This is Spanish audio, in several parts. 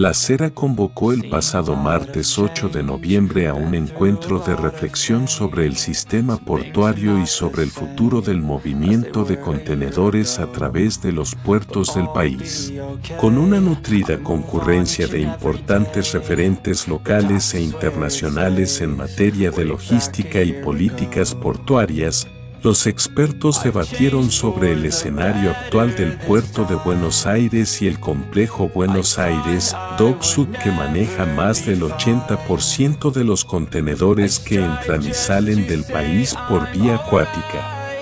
La Cera convocó el pasado martes 8 de noviembre a un encuentro de reflexión sobre el sistema portuario y sobre el futuro del movimiento de contenedores a través de los puertos del país. Con una nutrida concurrencia de importantes referentes locales e internacionales en materia de logística y políticas portuarias, los expertos debatieron sobre el escenario actual del puerto de Buenos Aires y el complejo Buenos Aires Dock Sud que maneja más del 80% de los contenedores que entran y salen del país por vía acuática.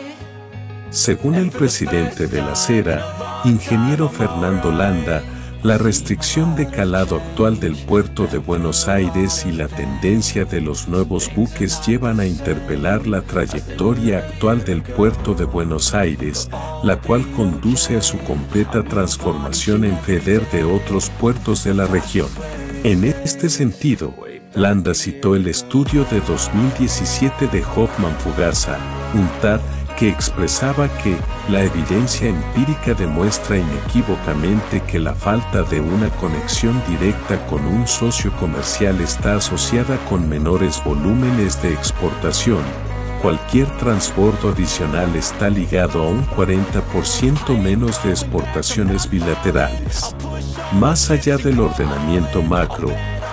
Según el presidente de la CERA, ingeniero Fernando Landa, la restricción de calado actual del puerto de Buenos Aires y la tendencia de los nuevos buques llevan a interpelar la trayectoria actual del puerto de Buenos Aires, la cual conduce a su completa transformación en feder de otros puertos de la región. En este sentido, Landa citó el estudio de 2017 de Hoffman Fugasa, UNTAD, que expresaba que la evidencia empírica demuestra inequívocamente que la falta de una conexión directa con un socio comercial está asociada con menores volúmenes de exportación. Cualquier transbordo adicional está ligado a un 40% menos de exportaciones bilaterales. Más allá del ordenamiento macro,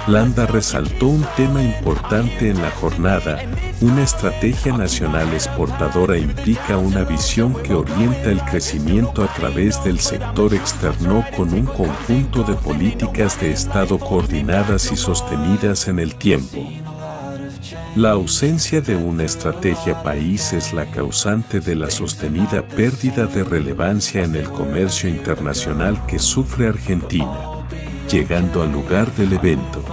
Landa resaltó un tema importante en la jornada, una estrategia nacional exportadora implica una visión que orienta el crecimiento a través del sector externo con un conjunto de políticas de Estado coordinadas y sostenidas en el tiempo. La ausencia de una estrategia país es la causante de la sostenida pérdida de relevancia en el comercio internacional que sufre Argentina llegando al lugar del evento.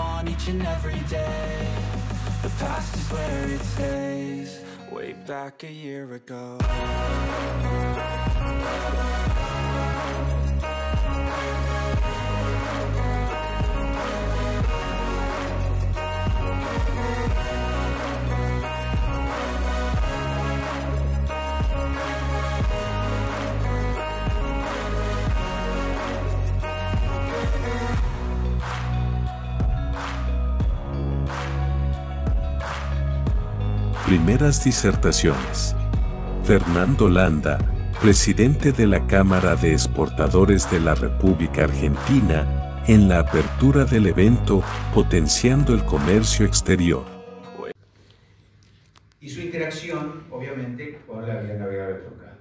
Primeras disertaciones. Fernando Landa, presidente de la Cámara de Exportadores de la República Argentina, en la apertura del evento Potenciando el Comercio Exterior. Y su interacción, obviamente, con la vía navegable troncal.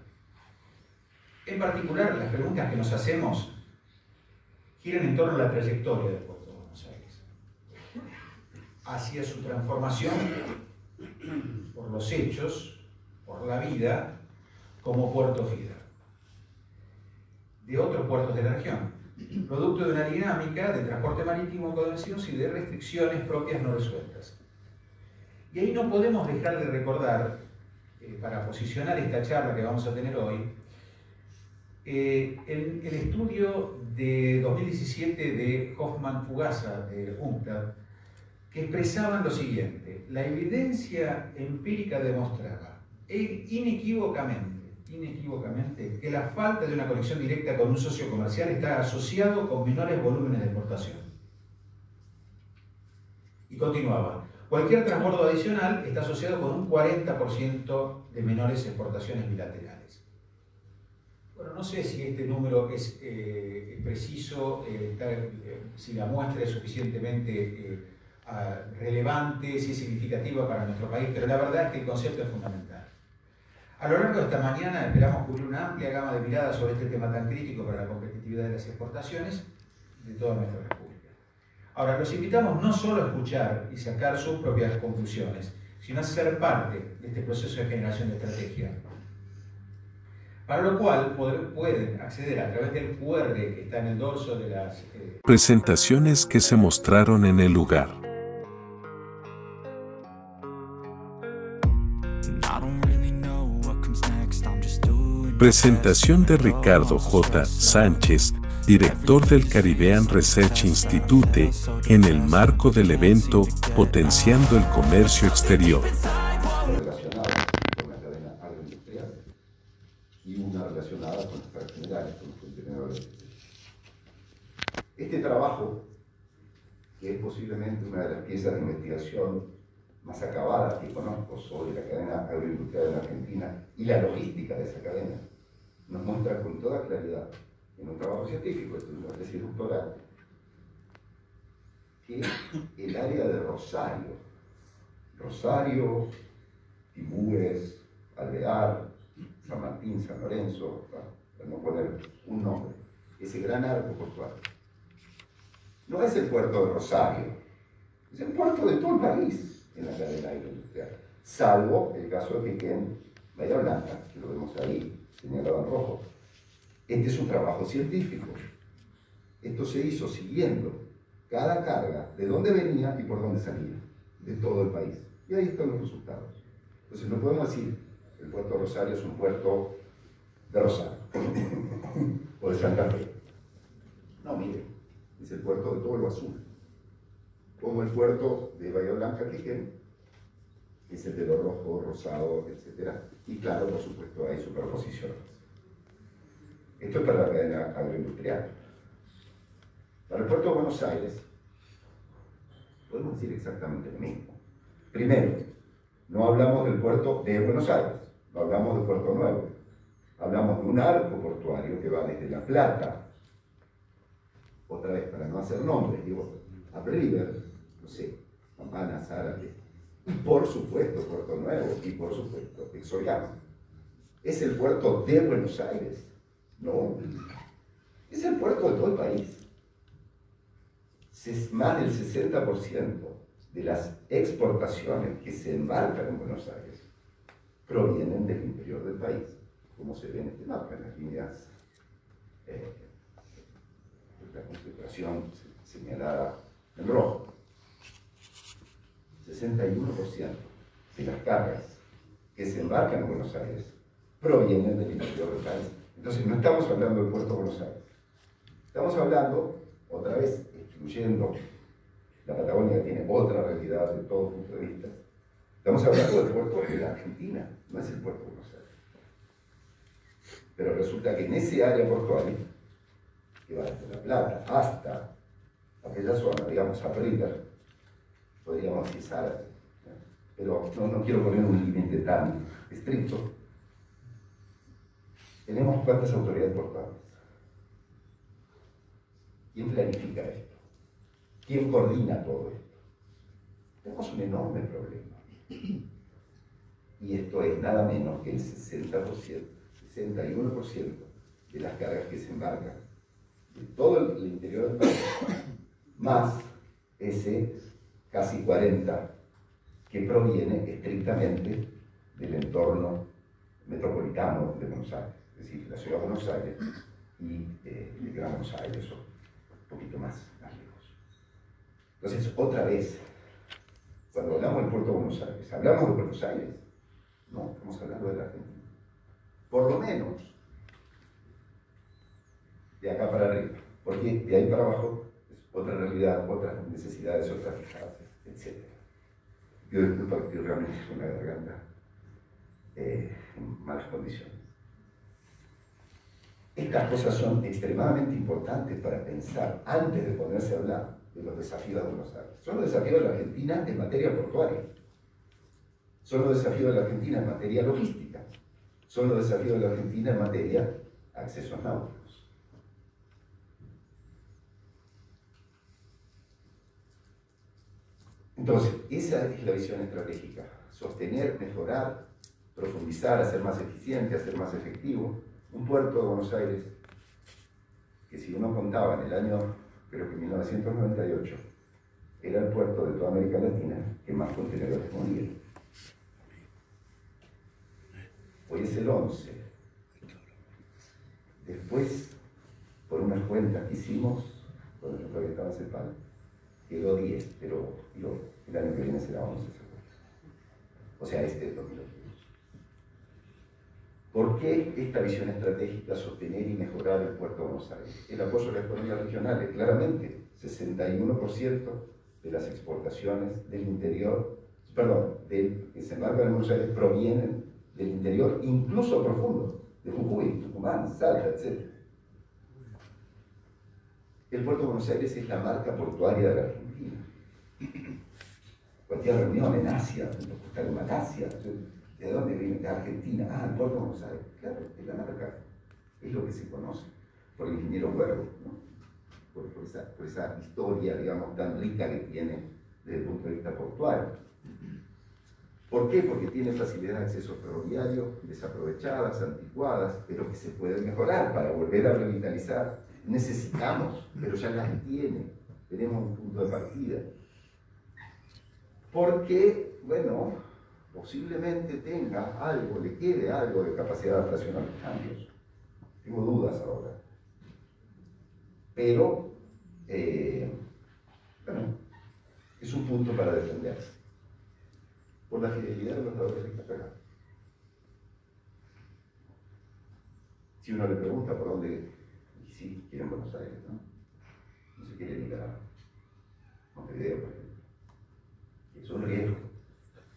En particular, las preguntas que nos hacemos giran en torno a la trayectoria del puerto de Buenos Aires, hacia su transformación hechos, por la vida, como puerto FIDA, de otros puertos de la región, producto de una dinámica de transporte marítimo con y de restricciones propias no resueltas. Y ahí no podemos dejar de recordar, eh, para posicionar esta charla que vamos a tener hoy, eh, el, el, estudio de 2017 de Hoffman Fugasa, de UNCTAD, que expresaban lo siguiente, la evidencia empírica demostraba inequívocamente, inequívocamente que la falta de una conexión directa con un socio comercial está asociado con menores volúmenes de exportación. Y continuaba, cualquier transbordo adicional está asociado con un 40% de menores exportaciones bilaterales. Bueno, no sé si este número es, eh, preciso, eh, eh, si la muestra es suficientemente relevante, si es significativa para nuestro país, pero la verdad es que el concepto es fundamental. A lo largo de esta mañana esperamos cubrir una amplia gama de miradas sobre este tema tan crítico para la competitividad de las exportaciones de toda nuestra República. Ahora, los invitamos no solo a escuchar y sacar sus propias conclusiones, sino a ser parte de este proceso de generación de estrategia. Para lo cual pueden acceder a través del QR que está en el dorso de las... Eh, Presentaciones que se mostraron en el lugar. Presentación de Ricardo J. Sánchez, director del Caribbean Research Institute, en el marco del evento Potenciando el Comercio Exterior. Este trabajo que es posiblemente una de las piezas de investigación más acabadas que conozco sobre la cadena agroindustrial en Argentina y la logística de esa cadena, nos muestra con toda claridad en un trabajo científico, esto es una tesis doctoral, que el área de Rosario, Rosario, Tibúes, Alvear, San Martín, San Lorenzo, para no poner un nombre, ese gran arco portuario, no es el puerto de Rosario, es el puerto de todo el país en la cadena agroindustrial, salvo el caso de Pequén, Bahía Blanca, que lo vemos ahí, señalado en rojo. Este es un trabajo científico. Esto se hizo siguiendo cada carga, de dónde venía y por dónde salía, de todo el país. Y ahí están los resultados. Entonces no podemos decir, el puerto de Rosario es un puerto de Rosario o de Santa Fe. No, mire, es el puerto de todo lo azul. Como el puerto de Bahía Blanca, que es el de lo rojo, rosado, etc. Y claro, por supuesto, hay superposiciones. Esto es para la cadena agroindustrial. Para el puerto de Buenos Aires, podemos decir exactamente lo mismo. Primero, no hablamos del puerto de Buenos Aires, no hablamos del puerto nuevo. Hablamos de un arco portuario que va desde La Plata, otra vez para no hacer nombres, digo, a River, no sé, Campana, Zárate, por supuesto Puerto Nuevo, y por supuesto Exoriano. ¿Es el puerto de Buenos Aires? No, es el puerto de todo el país. Más del 60% de las exportaciones que se embarcan en Buenos Aires provienen del interior del país, como se ve en este mapa, en las líneas eh, la concentración señalada en rojo. 61% de las cargas que se embarcan en Buenos Aires provienen del interior del país. Entonces no estamos hablando del puerto de Buenos Aires. Estamos hablando, otra vez, excluyendo la Patagonia que tiene otra realidad de todo punto de vista. Estamos hablando del puerto de la Argentina, no es el puerto de Buenos Aires. Pero resulta que en ese área portuaria, que va desde La Plata hasta aquella zona, digamos, a River, podríamos cesar, pero no, no quiero poner un límite tan estricto. Tenemos cuántas autoridades portuarias. ¿Quién planifica esto? ¿Quién coordina todo esto? Tenemos un enorme problema. Y esto es nada menos que el 60%, 61% de las cargas que se embarcan de todo el interior del país, más ese casi 40, que proviene estrictamente del entorno metropolitano de Buenos Aires, es decir, la ciudad de Buenos Aires y eh, el Gran Buenos Aires, o un poquito más, más lejos. Entonces, otra vez, cuando hablamos del puerto de Buenos Aires, ¿hablamos de Buenos Aires? No, estamos hablando de la Argentina. Por lo menos, de acá para arriba, porque de ahí para abajo otra realidad, otras necesidades, otras fijadas etc. Yo disculpa que realmente con la garganta eh, en malas condiciones. Estas cosas son extremadamente importantes para pensar antes de ponerse a hablar de los desafíos de Buenos Aires. Son los desafíos de la Argentina en materia portuaria. Son los desafíos de la Argentina en materia logística. Son los desafíos de la Argentina en materia accesos náuticos. Entonces, esa es la visión estratégica. Sostener, mejorar, profundizar, hacer más eficiente, hacer más efectivo. Un puerto de Buenos Aires que si uno contaba en el año, creo que 1998, era el puerto de toda América Latina que más contenedores movía. Hoy es el 11. Después, por unas cuentas que hicimos, cuando yo todavía estaba en quedó 10, pero el año que viene será 11 O sea, este es 2022. ¿Por qué esta visión estratégica sostener y mejorar el puerto de Buenos Aires? El apoyo a la economía regional, claramente, 61% de las exportaciones del interior, perdón, del que se embarca en Buenos Aires provienen del interior, incluso profundo, de Jujuy, Tucumán, Salta, etc. El puerto de Buenos Aires es la marca portuaria de la Argentina. Cualquier reunión en Asia, en Malasia, ¿de dónde viene? De Argentina. Ah, el puerto de Buenos Aires. Claro, es la marca. Es lo que se conoce por el ingeniero Huergo, por, esa, historia, digamos, tan rica que tiene desde el punto de vista portuario. ¿Por qué? Porque tiene facilidad de acceso ferroviario, desaprovechadas, anticuadas, pero que se pueden mejorar para volver a revitalizar. Necesitamos, pero ya las tiene. Tenemos un punto de partida. Porque, bueno, posiblemente tenga algo, le quede algo de capacidad de adaptación a los cambios. Tengo dudas ahora. Pero, eh, bueno, es un punto para defenderse por la fidelidad de los dadores de café. Si uno le pregunta por dónde, sí, quieren Buenos Aires, ¿no? No se quiere ir a Montevideo, por ejemplo. Es un riesgo.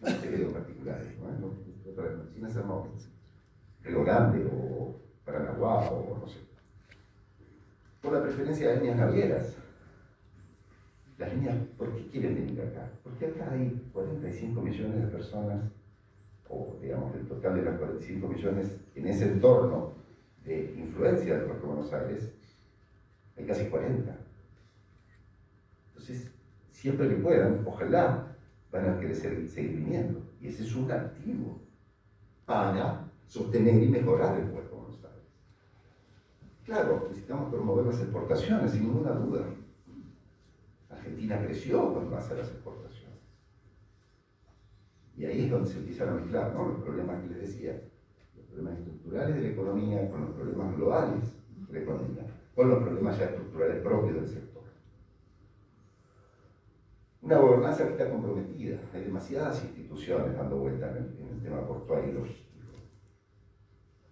Montevideo en particular, ¿no? Otras medicinas hacemos Río Grande o Paranaguá o no sé. Por la preferencia de líneas navieras las líneas, ¿por qué quieren venir acá? Porque acá hay 45 millones de personas, o digamos el total de las 45 millones en ese entorno de influencia del Puerto de Buenos Aires, hay casi 40. Entonces, siempre que puedan, ojalá van a querer seguir viniendo. Y ese es un activo para sostener y mejorar el Puerto de Buenos Aires. Claro, necesitamos promover las exportaciones, sin ninguna duda. Argentina creció con base a las exportaciones. Y ahí es donde se empiezan a mezclar ¿no? los problemas que les decía, problemas estructurales de la economía con los problemas globales de la economía, con los problemas ya estructurales propios del sector. Una gobernanza que está comprometida. Hay demasiadas instituciones dando vuelta en el, tema portuario y logístico.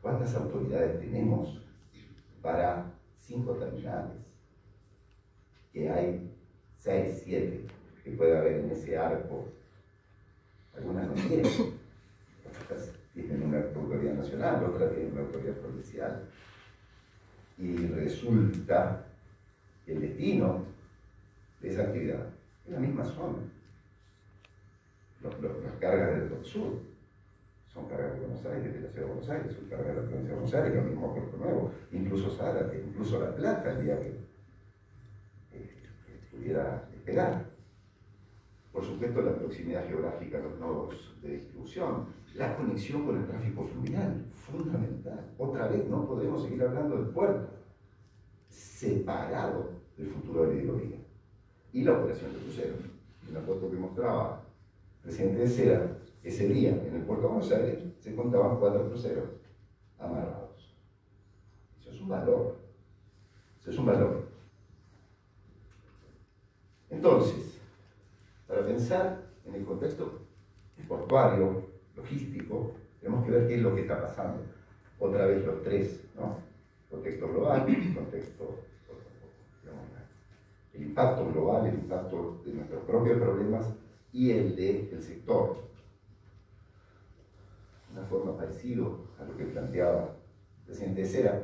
¿Cuántas autoridades tenemos para cinco terminales? Que hay 6, 7 que puede haber en ese arco. Algunas no tienen. Tienen una autoridad nacional, otras tienen una autoridad provincial. Y resulta que el destino de esa actividad es la misma zona. las cargas del Sur son cargas de Buenos Aires, de la ciudad de Buenos Aires, son cargas de la provincia de Buenos Aires, lo mismo Puerto Nuevo, incluso Zárate, incluso La Plata, el día que pudiera esperar. Por supuesto, la proximidad geográfica a los nodos de distribución, la conexión con el tráfico fluvial, fundamental. Otra vez, no podemos seguir hablando del puerto, separado del futuro de la hidrovía. Y la operación de cruceros. En la foto que mostraba el presidente de SEA, ese día en el puerto de Buenos Aires se contaban cuatro cruceros amarrados. Eso es un valor. Eso es un valor. Entonces, para pensar en el contexto portuario, logístico, tenemos que ver qué es lo que está pasando. Otra vez los tres, ¿no? Contexto global, contexto, el impacto global, el impacto de nuestros propios problemas y el del el sector. Una forma parecida a lo que planteaba el presidente Cera.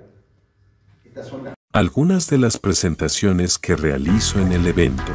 Estas algunas de las presentaciones que realizo en el evento.